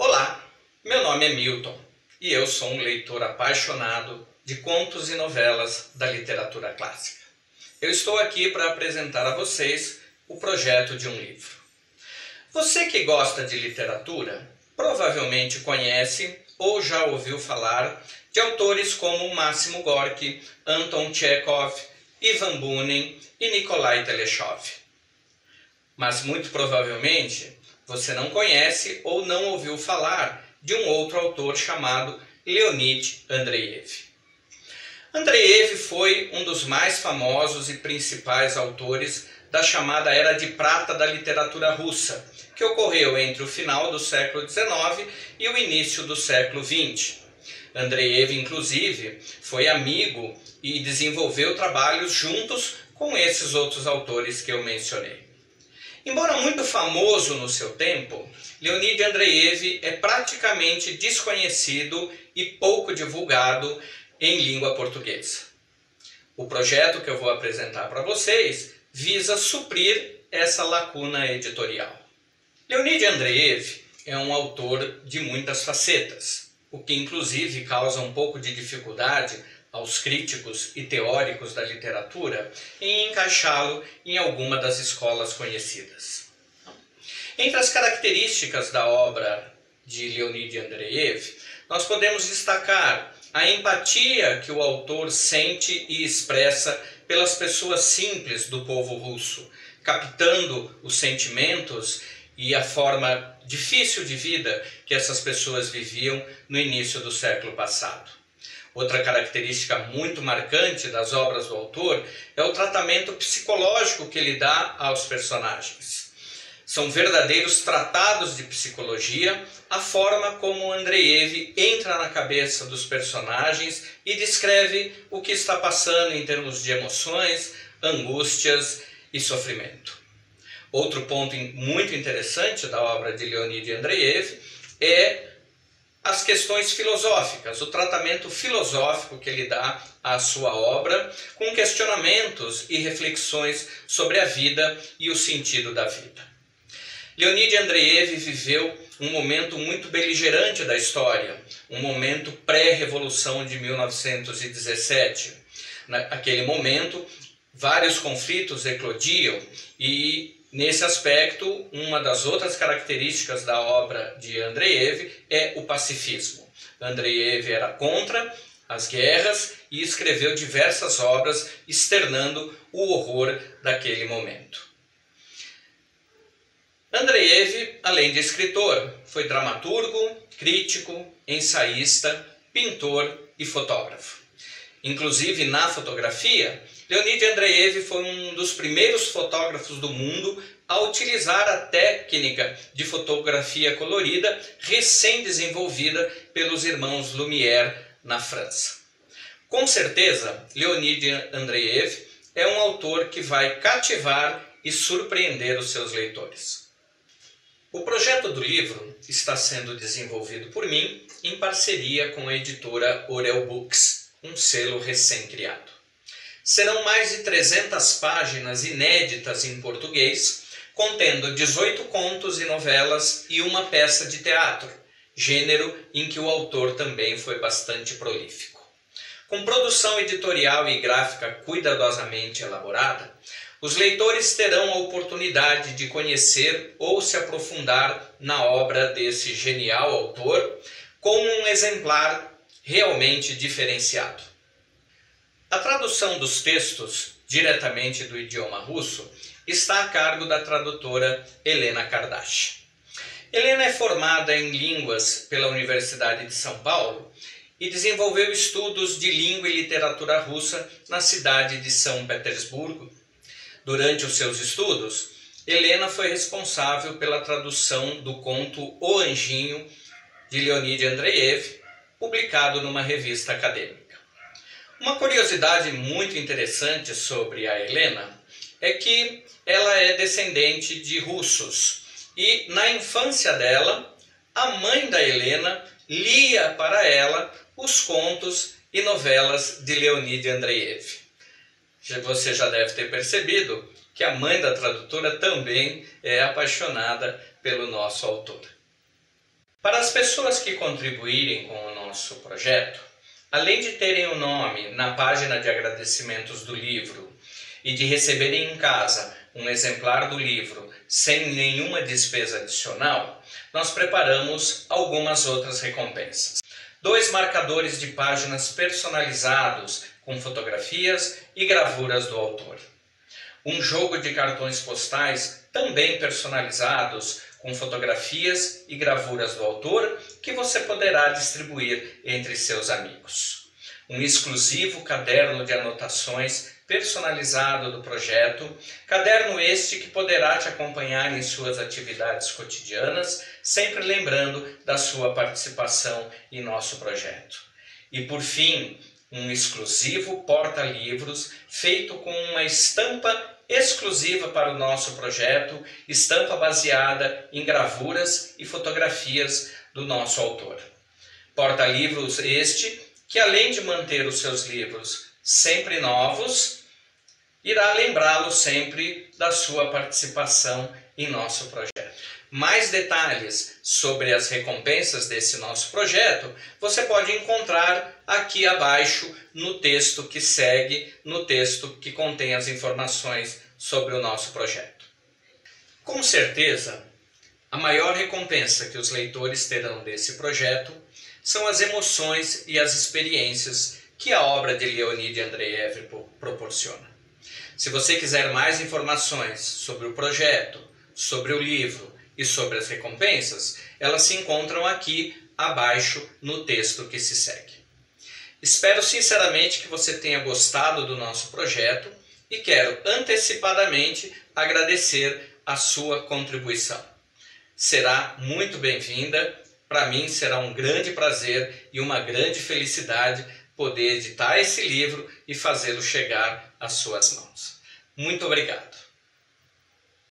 Olá, meu nome é Milton e eu sou um leitor apaixonado de contos e novelas da literatura clássica. Eu estou aqui para apresentar a vocês o projeto de um livro. Você que gosta de literatura provavelmente conhece ou já ouviu falar de autores como Máximo Gorki, Anton Chekhov, Ivan Bunin e Nikolai Teleshov. Mas muito provavelmente você não conhece ou não ouviu falar de um outro autor chamado Leonid Andreev. Andreev foi um dos mais famosos e principais autores da chamada Era de Prata da literatura russa, que ocorreu entre o final do século XIX e o início do século XX. Andreev, inclusive, foi amigo e desenvolveu trabalhos juntos com esses outros autores que eu mencionei. Embora muito famoso no seu tempo, Leonid Andreev é praticamente desconhecido e pouco divulgado em língua portuguesa. O projeto que eu vou apresentar para vocês visa suprir essa lacuna editorial. Leonid Andreev é um autor de muitas facetas, o que inclusive causa um pouco de dificuldade aos críticos e teóricos da literatura em encaixá-lo em alguma das escolas conhecidas. Entre as características da obra de Leonid Andreev, nós podemos destacar a empatia que o autor sente e expressa pelas pessoas simples do povo russo, captando os sentimentos e a forma difícil de vida que essas pessoas viviam no início do século passado. Outra característica muito marcante das obras do autor é o tratamento psicológico que ele dá aos personagens. São verdadeiros tratados de psicologia a forma como Andreev entra na cabeça dos personagens e descreve o que está passando em termos de emoções, angústias e sofrimento. Outro ponto muito interessante da obra de Leonid Andreev é as questões filosóficas, o tratamento filosófico que ele dá à sua obra, com questionamentos e reflexões sobre a vida e o sentido da vida. Leonid Andreev viveu um momento muito beligerante da história, um momento pré-revolução de 1917. Naquele momento, vários conflitos eclodiam e Nesse aspecto, uma das outras características da obra de Andreev é o pacifismo. Andreev era contra as guerras e escreveu diversas obras externando o horror daquele momento. Andreev, além de escritor, foi dramaturgo, crítico, ensaísta, pintor e fotógrafo. Inclusive na fotografia, Leonid Andreev foi um dos primeiros fotógrafos do mundo a utilizar a técnica de fotografia colorida recém-desenvolvida pelos irmãos Lumière na França. Com certeza, Leonid Andreev é um autor que vai cativar e surpreender os seus leitores. O projeto do livro está sendo desenvolvido por mim em parceria com a editora Orel Books, um selo recém-criado. Serão mais de 300 páginas inéditas em português, contendo 18 contos e novelas e uma peça de teatro, gênero em que o autor também foi bastante prolífico. Com produção editorial e gráfica cuidadosamente elaborada, os leitores terão a oportunidade de conhecer ou se aprofundar na obra desse genial autor como um exemplar realmente diferenciado. A tradução dos textos diretamente do idioma russo está a cargo da tradutora Helena Kardashian. Helena é formada em línguas pela Universidade de São Paulo e desenvolveu estudos de língua e literatura russa na cidade de São Petersburgo. Durante os seus estudos, Helena foi responsável pela tradução do conto O Anjinho de Leonid Andreev, publicado numa revista acadêmica. Uma curiosidade muito interessante sobre a Helena é que ela é descendente de russos e na infância dela, a mãe da Helena lia para ela os contos e novelas de Leonid Andreev. Você já deve ter percebido que a mãe da tradutora também é apaixonada pelo nosso autor. Para as pessoas que contribuírem com o nosso projeto, além de terem o nome na página de agradecimentos do livro e de receberem em casa um exemplar do livro sem nenhuma despesa adicional, nós preparamos algumas outras recompensas. Dois marcadores de páginas personalizados com fotografias e gravuras do autor. Um jogo de cartões postais também personalizados com fotografias e gravuras do autor que você poderá distribuir entre seus amigos. Um exclusivo caderno de anotações personalizado do projeto, caderno este que poderá te acompanhar em suas atividades cotidianas, sempre lembrando da sua participação em nosso projeto. E por fim, um exclusivo porta-livros feito com uma estampa exclusiva para o nosso projeto, estampa baseada em gravuras e fotografias do nosso autor. Porta-livros este que, além de manter os seus livros sempre novos, irá lembrá-lo sempre da sua participação em nosso projeto. Mais detalhes sobre as recompensas desse nosso projeto você pode encontrar aqui abaixo no texto que segue, no texto que contém as informações sobre o nosso projeto. Com certeza, a maior recompensa que os leitores terão desse projeto são as emoções e as experiências que a obra de Leonid Andreev proporciona. Se você quiser mais informações sobre o projeto, sobre o livro e sobre as recompensas, elas se encontram aqui abaixo no texto que se segue. Espero sinceramente que você tenha gostado do nosso projeto e quero antecipadamente agradecer a sua contribuição. Será muito bem-vinda, para mim será um grande prazer e uma grande felicidade poder editar esse livro e fazê-lo chegar às suas mãos. Muito obrigado.